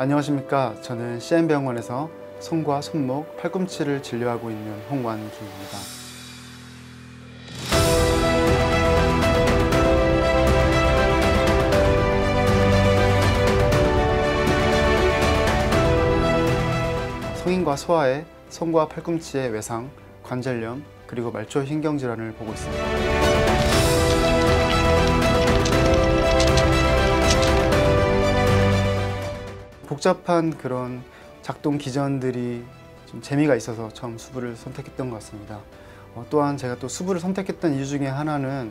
안녕하십니까. 저는 CM병원에서 손과 손목, 팔꿈치를 진료하고 있는 홍관기입니다. 성인과 소아의 손과 팔꿈치의 외상, 관절염, 그리고 말초 신경 질환을 보고 있습니다. 복잡한 그런 작동 기전들이 좀 재미가 있어서 처음 수부를 선택했던 것 같습니다. 어, 또한 제가 또 수부를 선택했던 이유 중에 하나는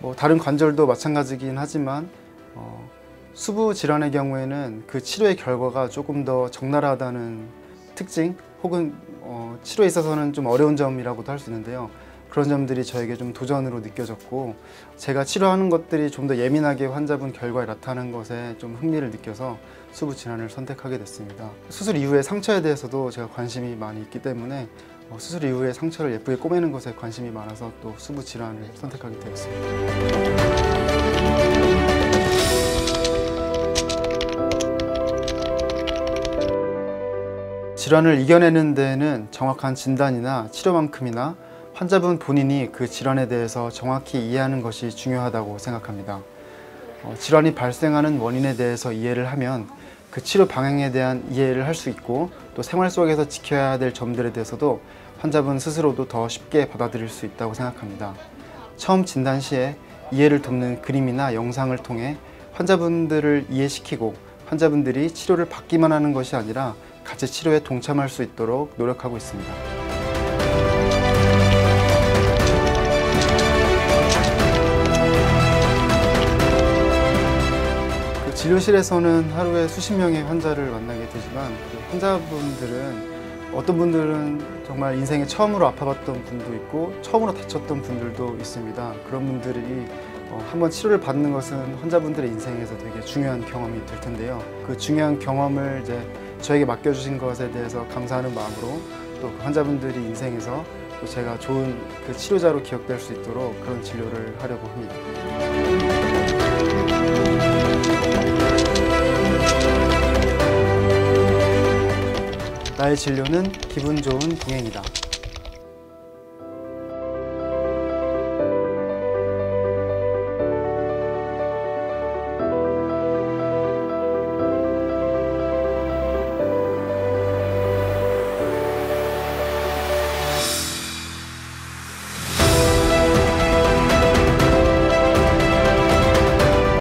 뭐 다른 관절도 마찬가지긴 하지만 어, 수부 질환의 경우에는 그 치료의 결과가 조금 더 적나라하다는 특징 혹은 어, 치료에 있어서는 좀 어려운 점이라고도 할 수 있는데요. 그런 점들이 저에게 좀 도전으로 느껴졌고 제가 치료하는 것들이 좀 더 예민하게 환자분 결과에 나타나는 것에 좀 흥미를 느껴서 수부 질환을 선택하게 됐습니다. 수술 이후의 상처에 대해서도 제가 관심이 많이 있기 때문에 어, 수술 이후에 상처를 예쁘게 꼬매는 것에 관심이 많아서 또 수부 질환을 선택하게 되었습니다. 질환을 이겨내는 데에는 정확한 진단이나 치료만큼이나 환자분 본인이 그 질환에 대해서 정확히 이해하는 것이 중요하다고 생각합니다. 어, 질환이 발생하는 원인에 대해서 이해를 하면 그 치료 방향에 대한 이해를 할 수 있고 또 생활 속에서 지켜야 될 점들에 대해서도 환자분 스스로도 더 쉽게 받아들일 수 있다고 생각합니다. 처음 진단 시에 이해를 돕는 그림이나 영상을 통해 환자분들을 이해시키고 환자분들이 치료를 받기만 하는 것이 아니라 같이 치료에 동참할 수 있도록 노력하고 있습니다. 진료실에서는 하루에 수십 명의 환자를 만나게 되지만 그 환자분들은 어떤 분들은 정말 인생에 처음으로 아파봤던 분도 있고 처음으로 다쳤던 분들도 있습니다. 그런 분들이 어, 한번 치료를 받는 것은 환자분들의 인생에서 되게 중요한 경험이 될 텐데요. 그 중요한 경험을 이제 저에게 맡겨주신 것에 대해서 감사하는 마음으로 또 그 환자분들이 인생에서 또 제가 좋은 그 치료자로 기억될 수 있도록 그런 진료를 하려고 합니다. 나의 진료는 기분 좋은 동행이다.